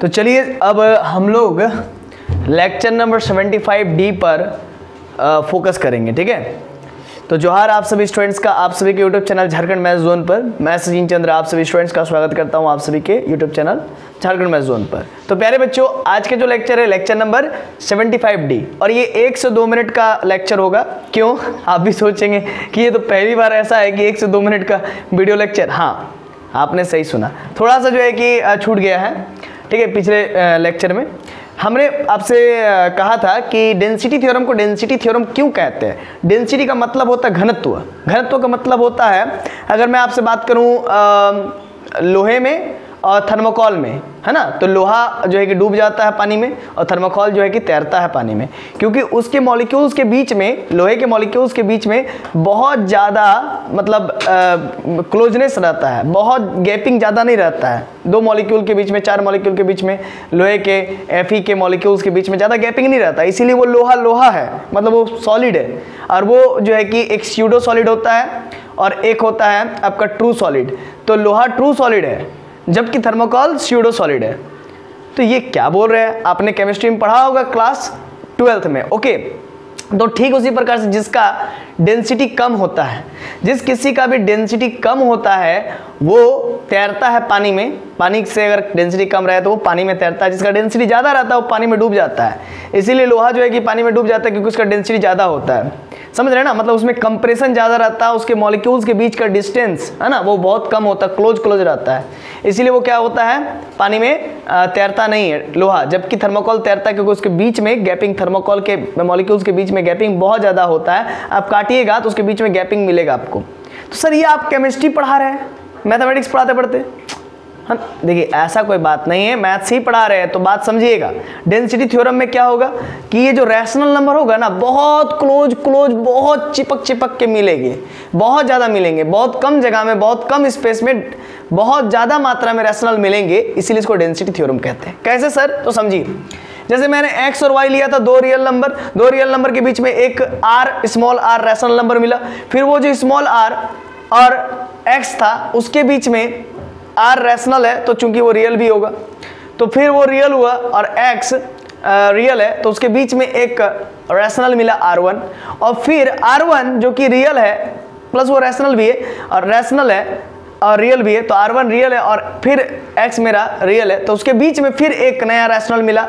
तो चलिए अब हम लोग लेक्चर नंबर 75 डी पर फोकस करेंगे, ठीक है? तो जोहार, आप सभी स्टूडेंट्स का, आप सभी के YouTube channel Jharkhand math zone पर, मैं सचिन चंद्र, आप सभी स्टूडेंट्स का स्वागत करता हूँ आप सभी के YouTube channel Jharkhand math zone पर। तो प्यारे बच्चों, आज के जो लेक्चर है लेक्चर नंबर 75 डी और ये एक से दो मिनट का लेक्चर होगा। क्यों? आप भी सोचेंगे कि ये तो पहली बार ऐसा है कि एक से दो मिनट का वीडियो लेक्चर हाँ आपने सही सुना। थोड़ा सा जो है कि छूट गया है। ठीक है, पिछले लेक्चर में। हमने आपसे कहा था कि डेंसिटी थ्योरम को डेंसिटी थ्योरम क्यों कहते हैं? डेंसिटी का मतलब होता है घनत्व। घनत्व का मतलब होता है, अगर मैं आपसे बात करूँ लोहे में और थर्मोकॉल में, है ना? तो लोहा जो है कि डूब जाता है पानी में और थर्मोकॉल जो है कि तैरता है पानी में। क्योंकि उसके मॉलिक्यूल्स के बीच में, लोहे के मॉलिक्यूल्स के बीच में बहुत ज़्यादा मतलब क्लोजनेस रहता है। बहुत गैपिंग ज़्यादा नहीं रहता है। दो मॉलिक्यूल के बीच में, चार मॉलिक्यूल के बीच में, लोहे के एफ़ के मॉलिक्यूल्स के बीच में ज़्यादा गैपिंग नहीं रहता। इसीलिए वो लोहा लोहा है। मतलब वो सॉलिड है। और वो जो है कि एक स्यूडो सॉलिड होता है और एक होता है आपका ट्रू सॉलिड तो लोहा ट्रू सॉलिड है। जबकि थर्मोकॉल स्यूडो सॉलिड है। तो ये क्या बोल रहे हैं? आपने केमिस्ट्री में पढ़ा होगा क्लास ट्वेल्थ में। ओके तो ठीक उसी प्रकार से जिसका डेंसिटी कम होता है। जिस किसी का भी डेंसिटी कम होता है, वो तैरता है पानी में। पानी से अगर डेंसिटी कम रहे तो वो पानी में तैरता है। जिसका डेंसिटी ज़्यादा रहता है, वो पानी में डूब जाता है। इसीलिए लोहा जो है कि पानी में डूब जाता है क्योंकि उसका डेंसिटी ज़्यादा होता है। समझ रहे हैं ना? मतलब उसमें कंप्रेशन ज़्यादा रहता है, उसके मॉलिक्यूल्स के बीच का डिस्टेंस है ना? वो बहुत कम होता है क्लोज क्लोज रहता है। इसीलिए वो क्या होता है? पानी में तैरता नहीं है लोहा, जबकि थर्मोकॉल तैरता है क्योंकि उसके बीच में गैपिंग थर्मोकॉल के मॉलिक्यूल्स के बीच में गैपिंग बहुत ज़्यादा होता है। आप काटिएगा तो उसके बीच में गैपिंग मिलेगा आपको। तो सर, ये आप केमिस्ट्री पढ़ा रहे हैं? मैथमेटिक्स पढ़ाते पढ़ते? हाँ देखिए, ऐसा कोई बात नहीं है। मैथ्स ही पढ़ा रहे हैं तो बात समझिएगा। डेंसिटी थ्योरम में क्या होगा? कि ये जो रैशनल नंबर होगा ना, बहुत क्लोज क्लोज बहुत चिपक चिपक के मिलेंगे। बहुत ज़्यादा मिलेंगे। बहुत कम जगह में, बहुत कम स्पेस में, बहुत ज़्यादा मात्रा में रैशनल मिलेंगे। इसीलिए इसको डेंसिटी थ्योरम कहते हैं। कैसे, सर? तो समझिए। जैसे मैंने एक्स और वाई लिया था, दो रियल नंबर दो रियल नंबर के बीच में एक R small R rational number मिला। फिर वो जो स्मॉल आर और एक्स था, उसके बीच में आर रैशनल है तो चूँकि वो रियल भी होगा तो फिर वो रियल हुआ और एक्स रियल है तो उसके बीच में एक रैशनल मिला आर वन और फिर आर वन जो कि रियल है प्लस वो रैशनल भी है, और रैशनल है, और रियल भी है तो आर वन रियल है, और फिर एक्स मेरा रियल है तो उसके बीच में फिर एक नया रैशनल मिला।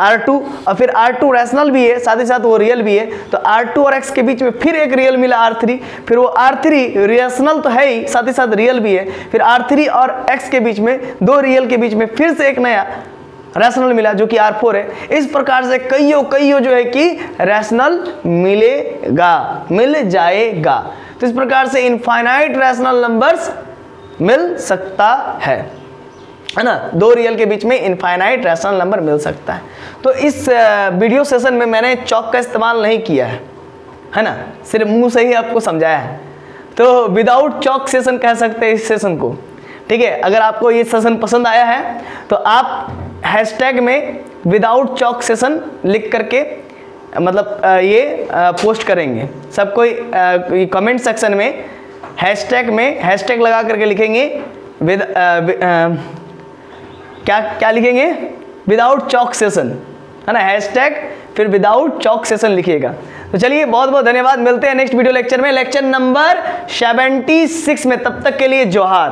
R2 और फिर R2 रैशनल भी है, साथ ही साथ वो रियल भी है। तो R2 और X के बीच में फिर एक रियल मिला R3 फिर वो R3 रैशनल तो है ही, साथ ही साथ रियल भी है। फिर R3 और X के बीच में, दो रियल के बीच में फिर से एक नया रैशनल मिला, जो कि R4 है। इस प्रकार से कईयों कईयों जो है कि रैशनल मिलेगा, मिल जाएगा। तो इस प्रकार से इनफाइनाइट रैशनल नंबर्स मिल सकता है। है ना? दो रियल के बीच में इनफाइनाइट रैशनल नंबर मिल सकता है। तो इस वीडियो सेशन में मैंने चौक का इस्तेमाल नहीं किया है है ना? सिर्फ़ मुँह से ही आपको समझाया है। तो विदाउट चौक सेशन कह सकते हैं इस सेशन को। ठीक है? अगर आपको ये सेशन पसंद आया है तो आप हैशटैग में विदाउट चौक सेशन लिख करके मतलब ये पोस्ट करेंगे। सब कोई कमेंट सेक्शन में हैशटैग में हैशटैग लगा करके लिखेंगे विद क्या क्या लिखेंगे? विदाउट चौक सेशन है ना? हैशटैग फिर विदाउट चौक सेशन लिखिएगा। तो चलिए बहुत बहुत धन्यवाद। मिलते हैं नेक्स्ट वीडियो लेक्चर में। लेक्चर नंबर 76 में। तब तक के लिए जोहार।